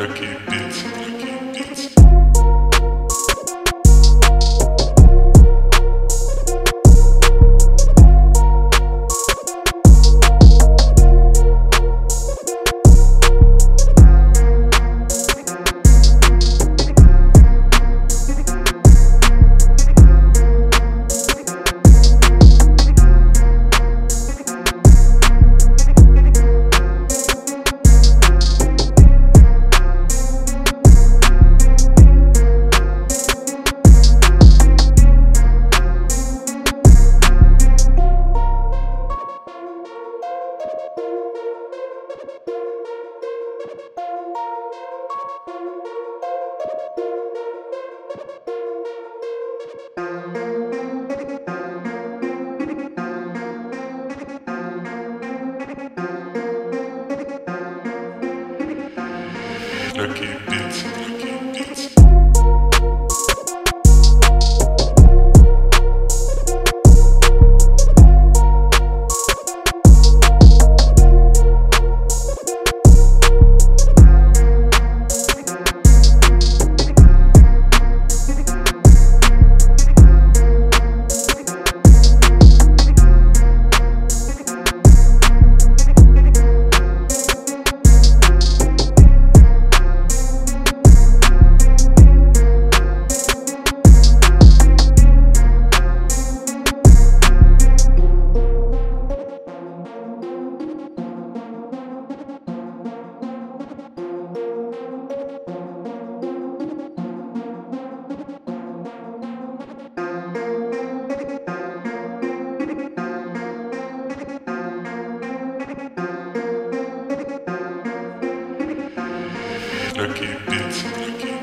Lucky Beats, Lucky. Lucky Beats, Ducky bit. Ducky.